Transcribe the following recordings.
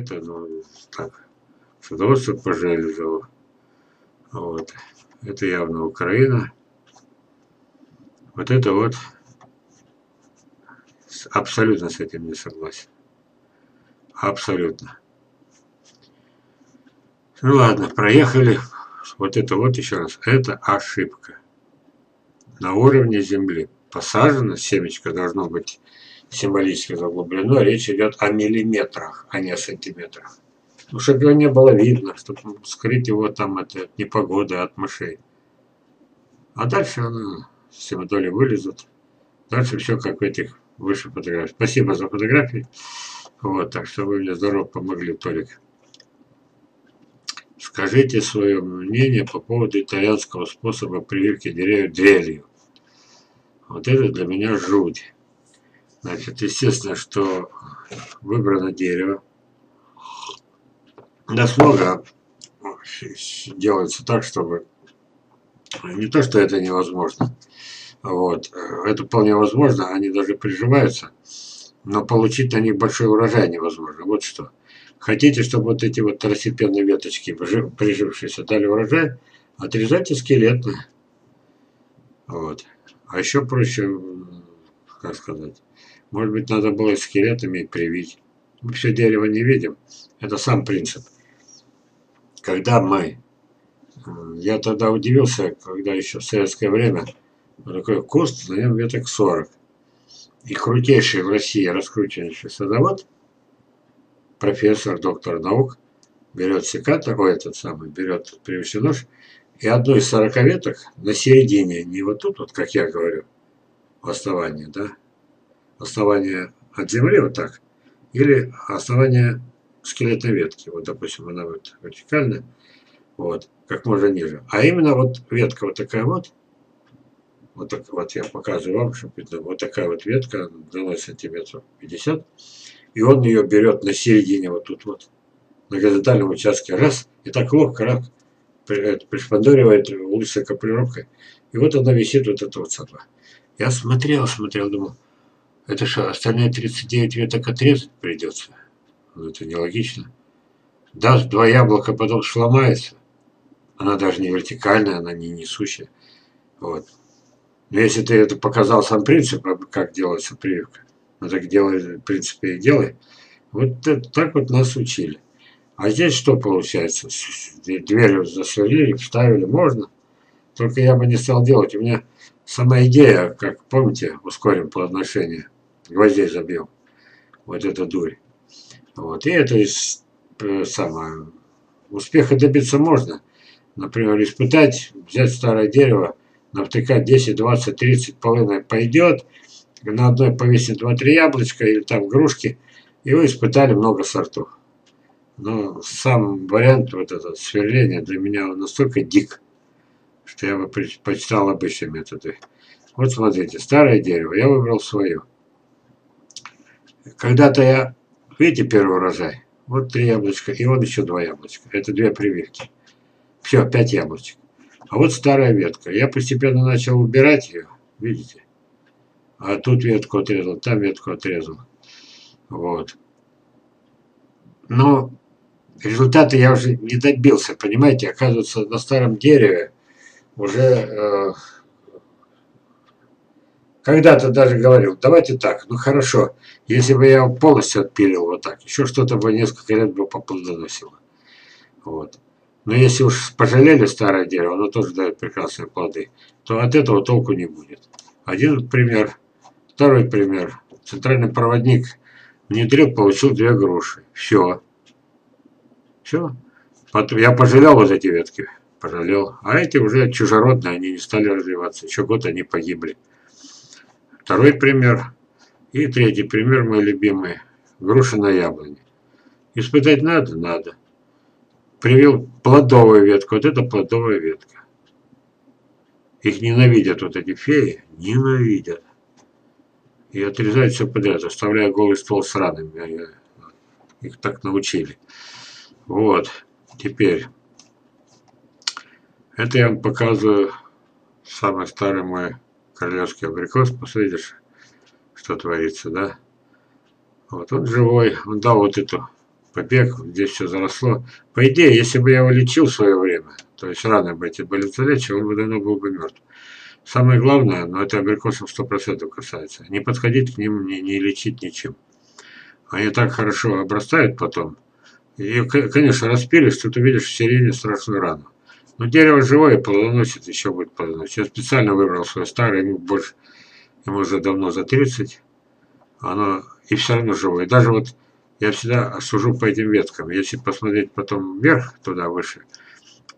Это, ну, так, садоводство по железу. Вот. Это явно Украина. Вот это вот абсолютно с этим не согласен. Абсолютно. Ну ладно, проехали. Вот это вот еще раз. Это ошибка. На уровне земли. Посажено, семечко должно быть символически заглублено. Речь идет о миллиметрах, а не о сантиметрах. Ну, чтобы его не было видно, чтобы скрыть его там от непогоды, от мышей. А дальше оно, семидоли вылезут. Дальше все как в этих выше фотографий. Спасибо за фотографии. Вот, так что вы мне здорово помогли, Толик. Скажите свое мнение по поводу итальянского способа прививки деревьев дрелью. Вот это для меня жуть. Значит, естественно, что выбрано дерево. нас много делается так, чтобы не то, что это невозможно. Вот. Это вполне возможно, они даже приживаются, но получить на них большой урожай невозможно. Вот что. Хотите, чтобы вот эти вот второстепенные веточки, прижившиеся, дали урожай, отрезайте скелетно. Вот. А еще проще, как сказать, может быть, надо было скелетами привить. Мы все дерево не видим. Это сам принцип. Когда мы... Э, я тогда удивился, когда еще в советское время такой куст, на нем веток 40. И крутейший в России раскручивающий садовод – профессор, доктор наук, берет секатор, ой, этот самый, берет привычный нож, и одну из 40 веток на середине, не вот тут, вот как я говорю, основание, да, основание от земли вот так, или основание скелетной ветки, вот, допустим, она вот вертикальная, вот, как можно ниже. А именно вот ветка вот такая вот, вот так вот я показываю вам, чтобы видно, вот такая вот ветка, длиной сантиметров 50, и он ее берет на середине, вот тут вот, на горизонтальном участке, раз, и так ловко, раз, пришпандоривает лучшей капулировкой. И вот она висит, вот эта вот сатва. Я смотрел, смотрел, думал, это что, остальные 39 веток отрезать придется? Ну, это нелогично. Даст два яблока, потом сломается. Она даже не вертикальная, она не несущая. Вот. Но если ты это показал сам принцип, как делается прививка, ну так делай, в принципе, и делай. Вот так вот нас учили. А здесь что получается? Дверь засверлили, вставили, можно. Только я бы не стал делать. У меня сама идея, как помните, ускорим плодоношение, гвоздей забьем. Вот это дурь. Вот. И это э, самое, успеха добиться можно. Например, испытать, взять старое дерево, навтыкать 10, 20, 30 половиной пойдет – на одной повесить 2-3 яблочка или там грушки, и вы испытали много сортов. Но сам вариант вот этот сверления для меня настолько дик, что я бы предпочитал обычные методы. Вот смотрите, старое дерево, я выбрал свое. Когда-то я, видите, первый урожай, вот три яблочка, и вот еще два яблочка. Это две прививки. Все, пять яблочек. А вот старая ветка. Я постепенно начал убирать ее, видите а тут ветку отрезал, там ветку отрезал. Вот. Но результаты я уже не добился, понимаете, оказывается, на старом дереве уже э, когда-то даже говорил, давайте так, ну хорошо, если бы я его полностью отпилил вот так, еще что-то бы несколько лет бы поплодоносило. Вот. Но если уж пожалели старое дерево, оно тоже дает прекрасные плоды, то от этого толку не будет. Один пример – Второй пример. Центральный проводник внедрил, получил две груши. Все. Все. Потом я пожалел вот эти ветки. Пожалел. А эти уже чужеродные, они не стали развиваться. Еще год они погибли. Второй пример. И третий пример, мой любимый. Груша на яблоне. Испытать надо? Надо. Привел плодовую ветку. Вот это плодовая ветка. Их ненавидят вот эти феи. Ненавидят и отрезать все подряд, оставляя голый ствол сраным. Их так научили. Вот. Теперь. Это я вам показываю самый старый мой королевский абрикос. Посмотрите, что творится, да? Вот он живой. Он дал вот эту побег, здесь все заросло. По идее, если бы я его лечил в свое время, то есть рано бы эти были залечил, он бы давно был бы мертв. Самое главное, но это абрикосов 100% касается, не подходить к ним, не, не лечить ничем. Они так хорошо обрастают потом. И, конечно, распилишь, что ты видишь в середине страшную рану. Но дерево живое, плодоносит, еще будет плодоносить. Я специально выбрал свое старое, ему больше, ему уже давно за 30. Оно и все равно живое. Даже вот я всегда сужу по этим веткам. Если посмотреть потом вверх, туда выше,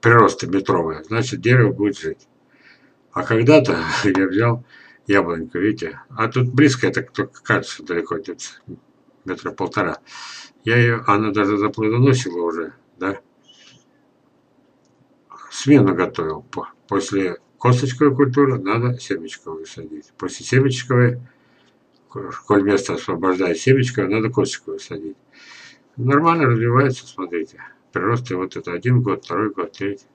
приросты метровые, значит дерево будет жить. А когда-то я взял яблоньку, видите, а тут близко, это только кажется далеко, где-то метра полтора. Я ее, она даже заплодоносила уже, да. Смену готовил. После косточковой культуры надо семечковую садить. После семечковой, коль место освобождает семечковую, надо косточковую садить. Нормально развивается, смотрите. Приросты вот это один год, второй год, третий.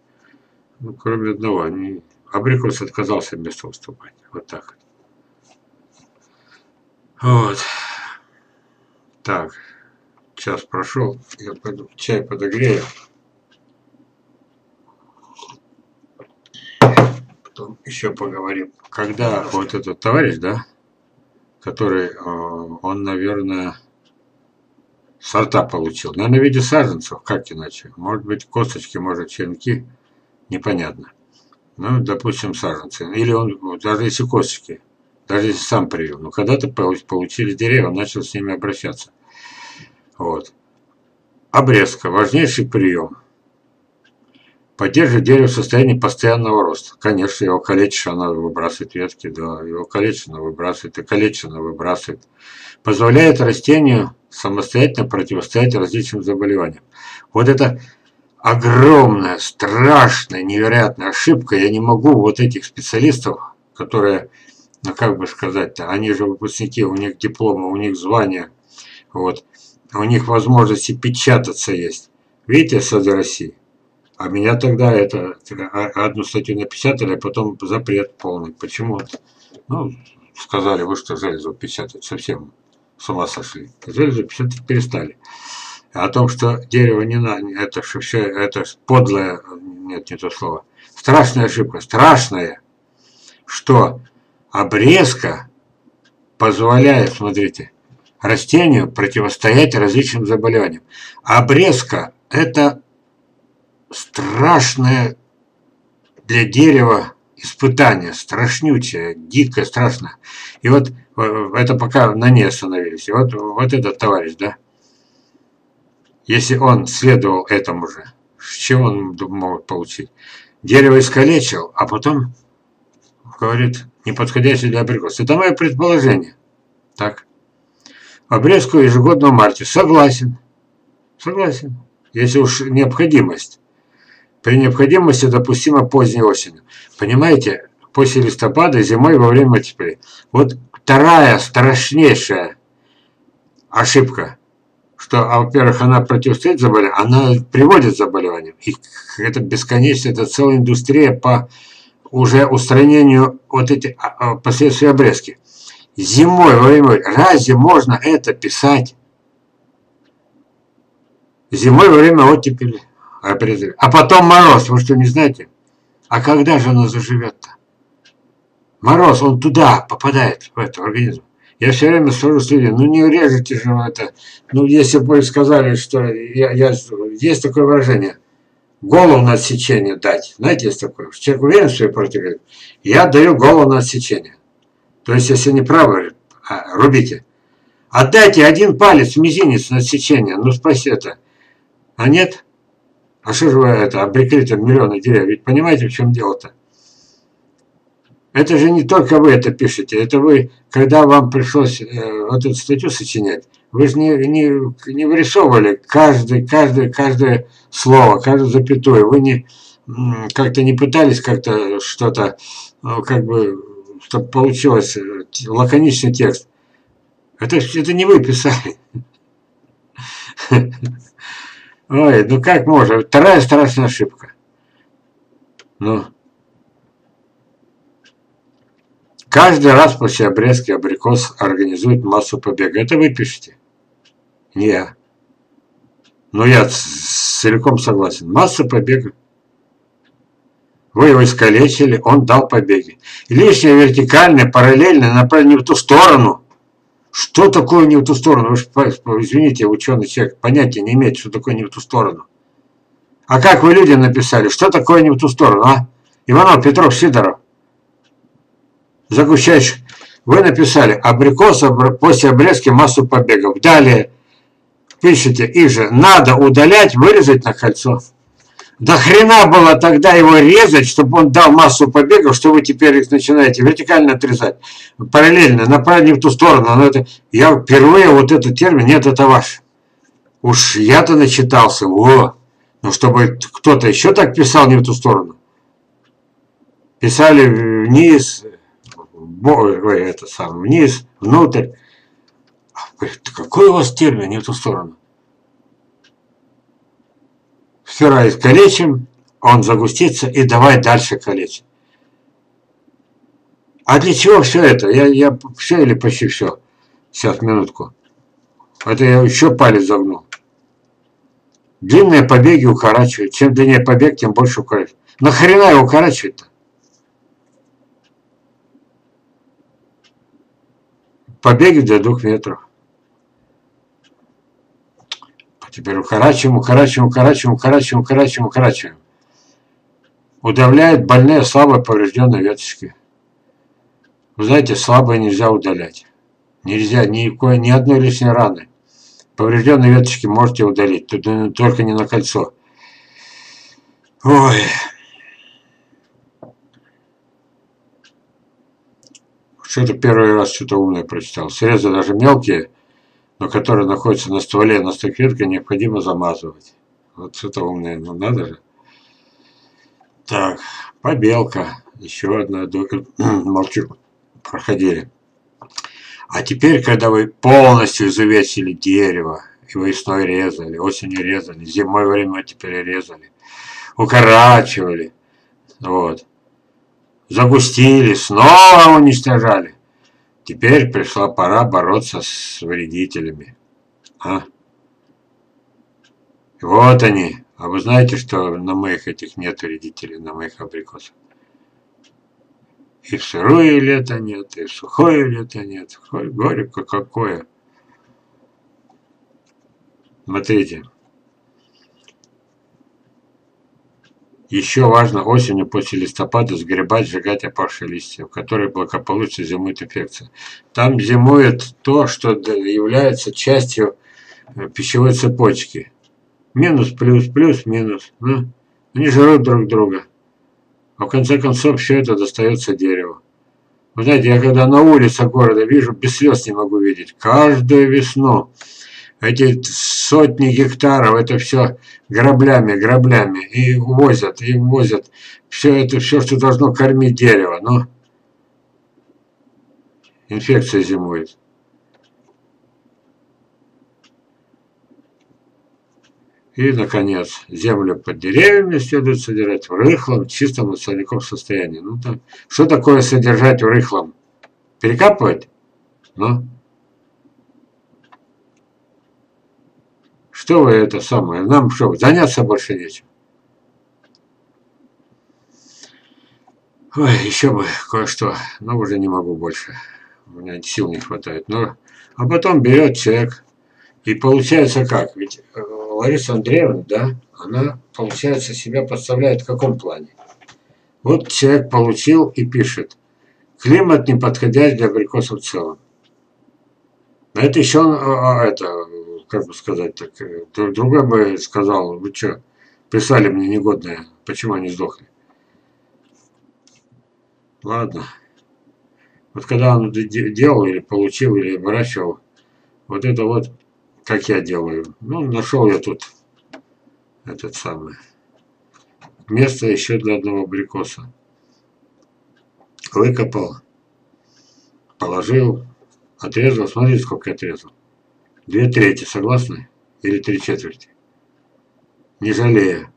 Ну, кроме одного, они Абрикос отказался вместо уступать. Вот так. Вот. Так. Час прошел. Я пойду чай подогрею. Потом еще поговорим. Когда вот этот товарищ, да, который, э, он, наверное, сорта получил. Наверное, в виде саженцев, как иначе. Может быть, косточки, может, черенки. Непонятно ну, допустим, саженцы, или он, даже если косточки, даже если сам привел, но когда-то получили деревья, он начал с ними обращаться. Вот. Обрезка – важнейший прием. Поддерживает дерево в состоянии постоянного роста. Конечно, его калечишь, оно выбрасывает ветки, да, его калечишь, оно выбрасывает, и калечишь, выбрасывает. Позволяет растению самостоятельно противостоять различным заболеваниям. Вот это огромная, страшная, невероятная ошибка. Я не могу вот этих специалистов, которые, ну как бы сказать-то, они же выпускники, у них дипломы, у них звания, вот, у них возможности печататься есть. Видите, Сады России? А меня тогда это одну статью напечатали, а потом запрет полный. Почему? Ну, сказали, вы что, железо печатать, совсем с ума сошли. Железо печатать перестали о том, что дерево не надо, это все, это подлое, нет, не то слово, страшная ошибка, страшная, что обрезка позволяет, смотрите, растению противостоять различным заболеваниям. Обрезка – это страшное для дерева испытание, страшнючее, дико страшно. И вот э, это пока на ней остановились. И вот, вот этот товарищ, да, если он следовал этому же, что он мог получить? Дерево искалечил, а потом говорит, неподходящий для абрикоса. Это мое предположение. Так. Обрезку ежегодно в марте. Согласен. Согласен. Если уж необходимость. При необходимости допустимо поздней осенью. Понимаете, после листопада, зимой во время оттепления. Вот вторая страшнейшая ошибка – что, во-первых, она противостоит заболеванию, она приводит к заболеваниям. И это бесконечно, это целая индустрия по уже устранению вот этих а, а, последствий обрезки. Зимой, во время, разве можно это писать? Зимой во время оттепели обрезали. А потом мороз, вы что, не знаете? А когда же она заживет-то? Мороз, он туда попадает, в этот организм. Я все время служу с людьми, ну не режете же это. Ну, если бы вы сказали, что я, я, есть такое выражение, голову на отсечение дать. Знаете, есть такое. Человек уверен в своей против. Я даю голову на отсечение. То есть, если не правы, а, рубите. Отдайте один палец, мизинец на отсечение. Ну, спроси это. А нет? А что же вы это, обрекли миллионы деревьев? Ведь понимаете, в чем дело-то? Это же не только вы это пишете, это вы, когда вам пришлось э, вот эту статью сочинять, вы же не, не, не вырисовывали каждое, каждое, каждое слово, каждую запятую. Вы не как-то не пытались как-то что-то, ну, как бы, чтобы получилось э, лаконичный текст. Это, это не вы писали. Ой, ну как можно? Вторая страшная ошибка. Ну. Каждый раз после обрезки абрикос организует массу побега. Это вы пишете? Не я. Но я целиком согласен. Масса побега. Вы его искалечили, он дал побеги. И лишнее вертикальное, параллельное, направлено не в ту сторону. Что такое не в ту сторону? Вы же, извините, ученый человек, понятия не имеете, что такое не в ту сторону. А как вы людям написали, что такое не в ту сторону, а? Иванов, Петров, Сидоров. Загущаешь. Вы написали абрикос после обрезки массу побегов. Далее пишите, и же надо удалять, вырезать на кольцо. Да хрена было тогда его резать, чтобы он дал массу побегов, что вы теперь их начинаете вертикально отрезать. Параллельно, направить не в ту сторону. Но это, я впервые вот этот термин, нет, это ваш. Уж я-то начитался, во. Но чтобы кто-то еще так писал не в ту сторону. Писали вниз, ой, это сам, вниз, внутрь. Какой у вас термин не в ту сторону? Сперва искалечим, он загустится и давай дальше калечить. А для чего все это? Я, я все или почти все? Сейчас, минутку. Это я еще палец загнул. Длинные побеги укорачивают. Чем длиннее побег, тем больше укорачивают. Нахрена его укорачивать-то? Побеги до двух метров. Теперь укорачиваем, укорачиваем, укорачиваем, укорачиваем, укорачиваем, укорачиваем. Удавляет больные, слабые, поврежденные веточки. Вы знаете, слабые нельзя удалять. Нельзя ни, ни одной лишней раны. Поврежденные веточки можете удалить, только не на кольцо. Ой. Что-то первый раз что-то умное прочитал. Срезы даже мелкие – но которые находятся на стволе на стакетке, необходимо замазывать. Вот что-то умное, ну надо же. Так, побелка, еще одна, молчу, проходили. А теперь, когда вы полностью завесили дерево, и весной резали, осенью резали, зимой время теперь резали, укорачивали, вот, загустили, снова уничтожали. Теперь пришла пора бороться с вредителями. А? Вот они. А вы знаете, что на моих этих нет вредителей, на моих абрикосах? И в сырое лето нет, и в сухое лето нет. Горько какое. Смотрите. Еще важно осенью после листопада сгребать, сжигать опавшие листья, в которые благополучно зимует инфекция. Там зимует то, что является частью э, пищевой цепочки. Минус, плюс, плюс, минус. Ну, они жрут друг друга. А в конце концов все это достается дереву. Вы знаете, я когда на улице города вижу, без слез не могу видеть. Каждую весну эти сотни гектаров, это все граблями, граблями, и увозят, и увозят. Все это, все, что должно кормить дерево, но инфекция зимует. И, наконец, землю под деревьями следует содержать в рыхлом, чистом и целиком состоянии. Ну, так, что такое содержать в рыхлом? Перекапывать? Ну, Что вы это самое? Нам что, заняться больше нечем? Ой, еще бы кое-что, но уже не могу больше. У меня сил не хватает. Но, а потом берет человек, и получается как? Ведь э, Лариса Андреевна, да, она, получается, себя подставляет в каком плане? Вот человек получил и пишет. Климат неподходящий для абрикосов в целом. Но это еще, а, а, это, как бы сказать так, э, другой бы сказал, вы что, прислали мне негодное, почему они сдохли? Ладно. Вот когда он делал или получил, или выращивал, вот это вот, как я делаю. Ну, нашел я тут этот самый. Место еще для одного абрикоса. Выкопал, положил, отрезал. Смотрите, сколько я отрезал. Две трети, согласны? Или три четверти? Не жалея.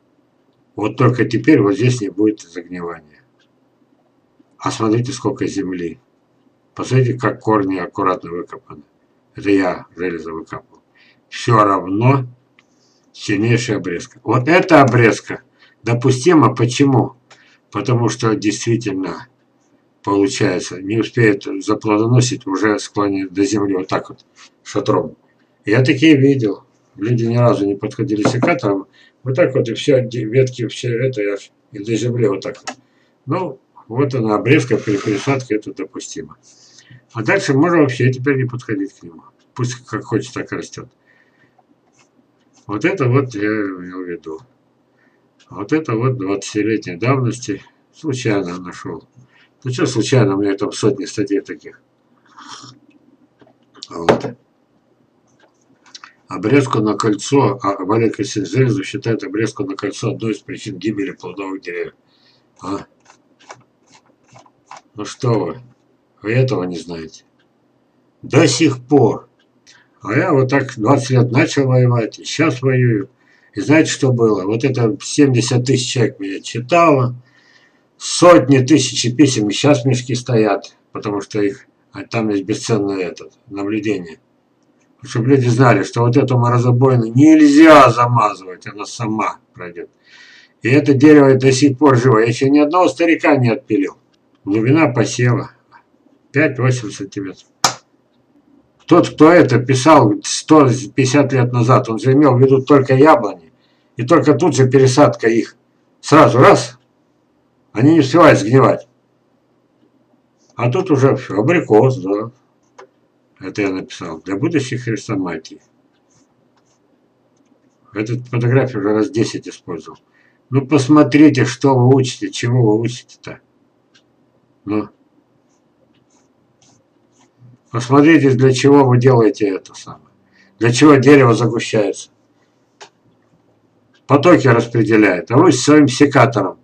Вот только теперь вот здесь не будет загнивания. А смотрите, сколько земли. Посмотрите, как корни аккуратно выкопаны. Это я железо выкапывал. Все равно сильнейшая обрезка. Вот эта обрезка допустима. Почему? Потому что действительно получается, не успеет заплодоносить, уже склонит до земли вот так вот шатром. Я такие видел. Люди ни разу не подходили секатором. Вот так вот и все, ветки, все это, и до земли вот так вот. Ну, вот она, обрезка пересадке, это допустимо. А дальше можно вообще теперь не подходить к нему. Пусть как хочет, так растет. Вот это вот я имел в виду. Вот это вот 20-летней давности случайно нашел. Ну что случайно, у меня там сотни статей таких. Вот. Обрезку на кольцо, а Валерий Кассинзельзов считает обрезку на кольцо одной из причин гибели плодовых деревьев. А? Ну что вы, вы этого не знаете. До сих пор. А я вот так 20 лет начал воевать, и сейчас воюю. И знаете, что было? Вот это 70 тысяч человек меня читало, сотни тысяч писем, и сейчас мешки стоят, потому что их, а там есть бесценное это, наблюдение. Чтобы люди знали, что вот эту морозобойну нельзя замазывать, она сама пройдет. И это дерево до сих пор живо. Я еще ни одного старика не отпилил. Глубина посева 5-8 сантиметров. Тот, кто это писал 150 лет назад, он же имел в виду только яблони. И только тут же пересадка их. Сразу раз, они не успевают сгнивать. А тут уже все, абрикос, да. Это я написал. Для будущих хрестоматий. Эту фотографию уже раз 10 использовал. Ну посмотрите, что вы учите, чего вы учите-то. Ну. Посмотрите, для чего вы делаете это самое. Для чего дерево загущается. Потоки распределяет. А вы своим секатором.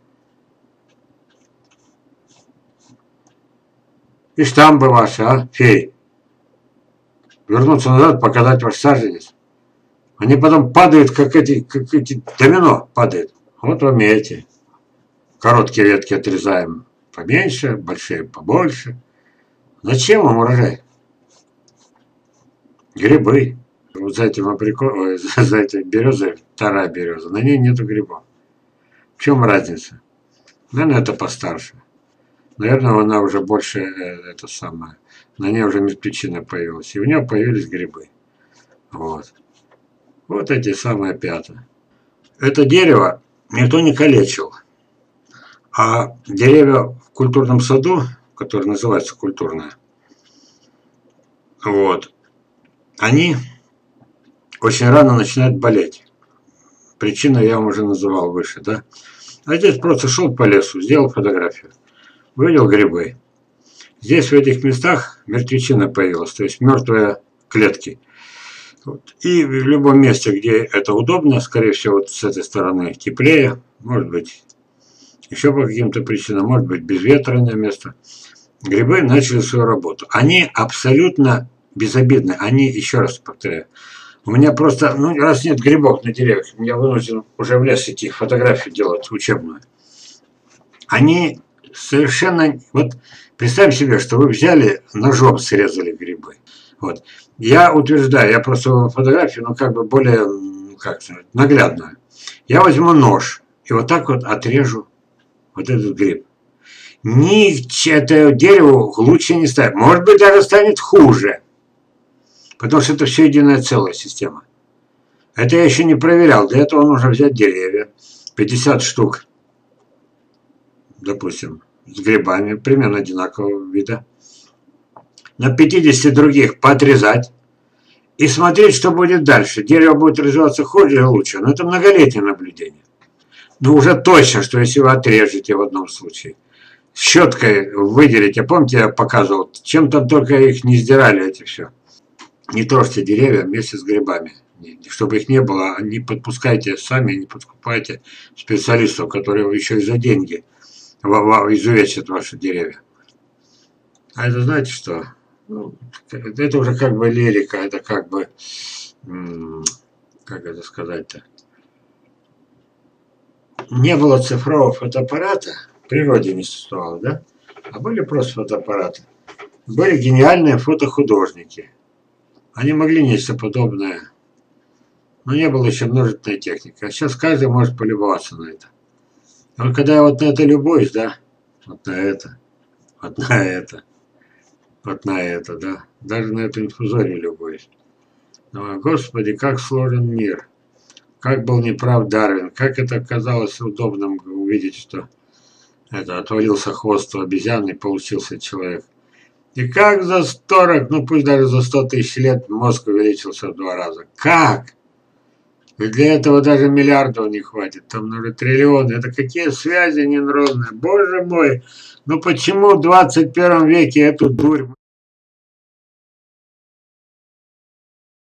И штамбы ваши, а, фей. Вернуться назад, показать ваш саженец. Они потом падают, как эти, как эти домино падают. Вот и эти. Короткие ветки отрезаем поменьше, большие побольше. Зачем вам урожай? Грибы. Вот за этим абрико... за этой березой, вторая береза, на ней нету грибов. В чем разница? Наверное, это постарше. Наверное, она уже больше, э, это самое, на ней уже мертвечина появилась. И у нее появились грибы. Вот. Вот эти самые пята. Это дерево никто не калечил. А деревья в культурном саду, который называется культурное, вот, они очень рано начинают болеть. Причину я вам уже называл выше, да? А здесь просто шел по лесу, сделал фотографию. Увидел грибы. Здесь в этих местах мертвечина появилась, то есть мертвые клетки. Вот. И в любом месте, где это удобно, скорее всего, вот с этой стороны теплее, может быть, еще по каким-то причинам, может быть, безветренное место, грибы начали свою работу. Они абсолютно безобидны. Они, еще раз повторяю, у меня просто, ну, раз нет грибов на деревьях, я вынужден уже в лес идти, фотографию делать учебную. Они совершенно, вот представим себе, что вы взяли ножом срезали грибы. Вот. Я утверждаю, я просто фотографию, ну, как бы более, как сказать, наглядную. Я возьму нож и вот так вот отрежу вот этот гриб. Ни это дерево лучше не станет. Может быть, даже станет хуже. Потому что это все единая целая система. Это я еще не проверял. Для этого нужно взять деревья. 50 штук. Допустим, с грибами. Примерно одинакового вида. На 50 других поотрезать. И смотреть, что будет дальше. Дерево будет развиваться хуже или лучше. Но это многолетнее наблюдение. Ну уже точно, что если вы отрежете в одном случае, щеткой выделите, помните, я показывал, чем там только их не сдирали эти все. Не трожьте деревья вместе с грибами. Чтобы их не было, не подпускайте сами, не подкупайте специалистов, которые еще и за деньги изувечат ваши деревья. А это знаете что? Ну, это уже как бы лирика, это как бы, как это сказать-то, не было цифрового фотоаппарата, в природе не существовало, да? А были просто фотоаппараты. Были гениальные фотохудожники. Они могли нечто подобное Но не было еще множественной техники. А сейчас каждый может полюбоваться на это. А вот когда вот на это любуюсь, да, вот на это, вот на это, вот на это, да, даже на эту инфузорию любуюсь. Но, Господи, как сложен мир. Как был неправ Дарвин, как это казалось удобным увидеть, что это отвалился хвост у обезьяны и получился человек. И как за 40, ну пусть даже за 100 тысяч лет мозг увеличился в два раза. Как? Для этого даже миллиардов не хватит, там нужно триллионы. Это какие связи нейронные? Боже мой, ну почему в 21 веке эту дурь